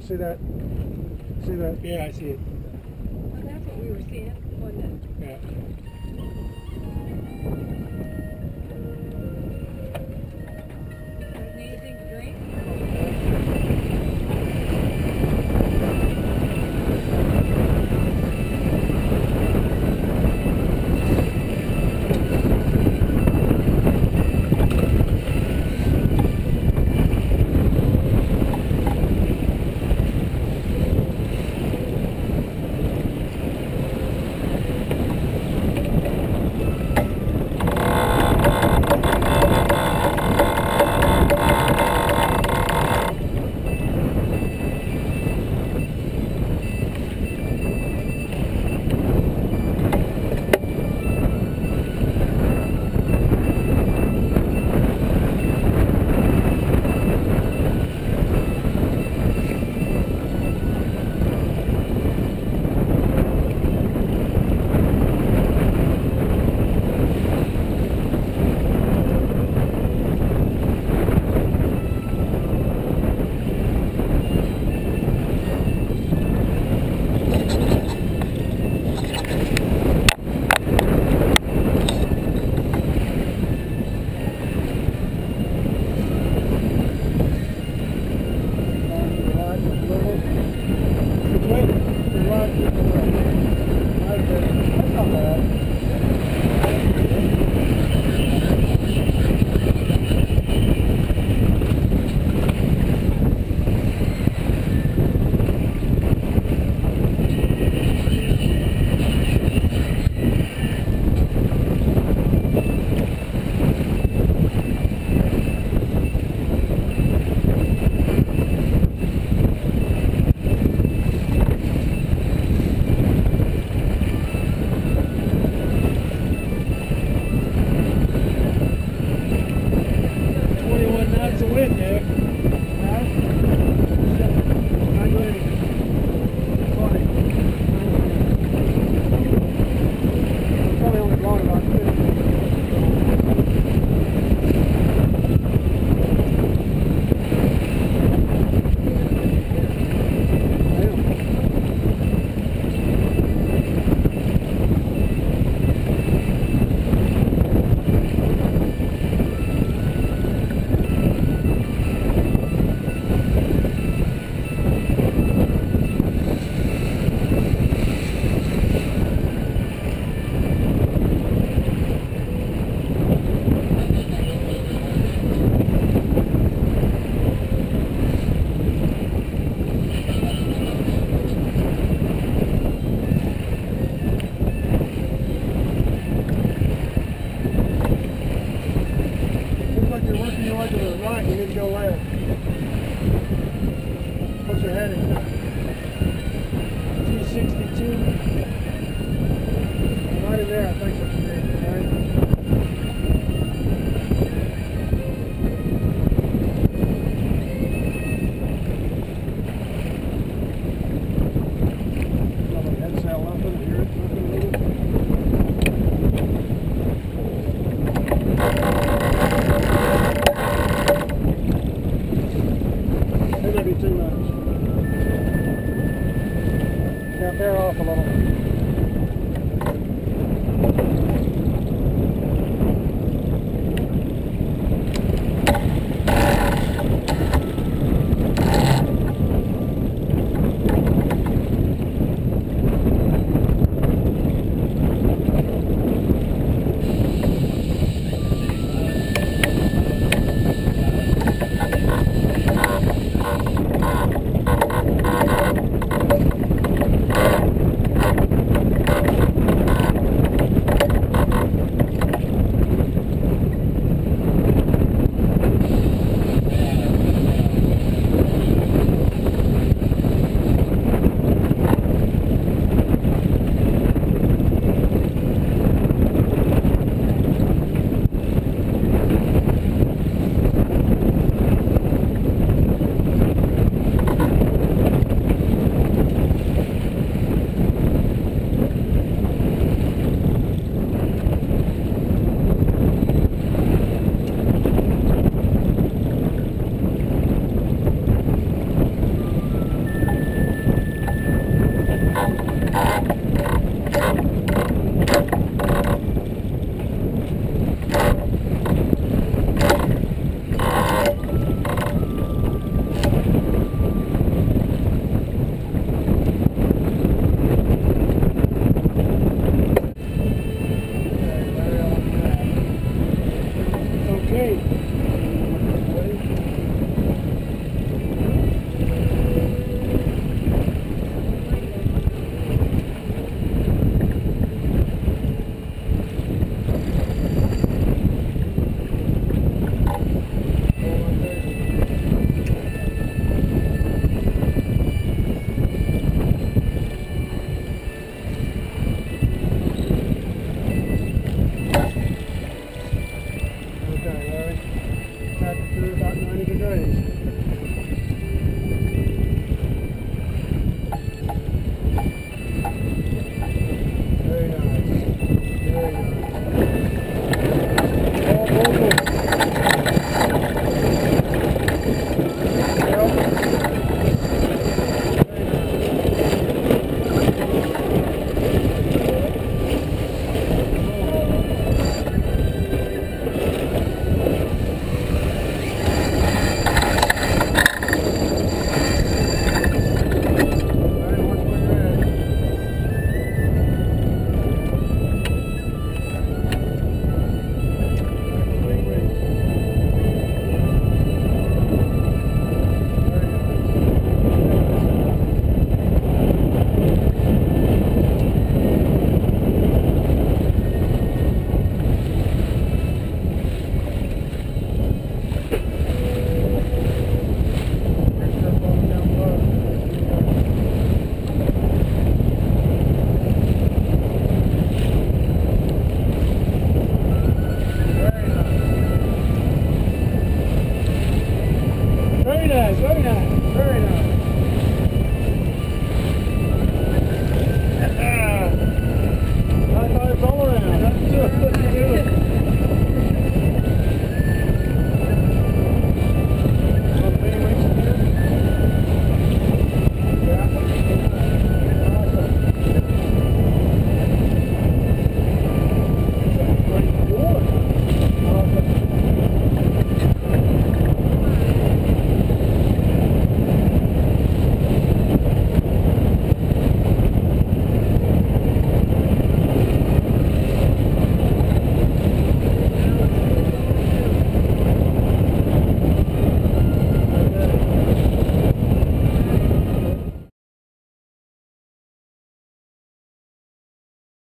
You see that? See that? Yeah, I see it. Well, that's what we were seeing, wasn't it? Yeah. Right, you need to go left. What's your heading? Two sixty-two. Right in there, I think that's coloca lá.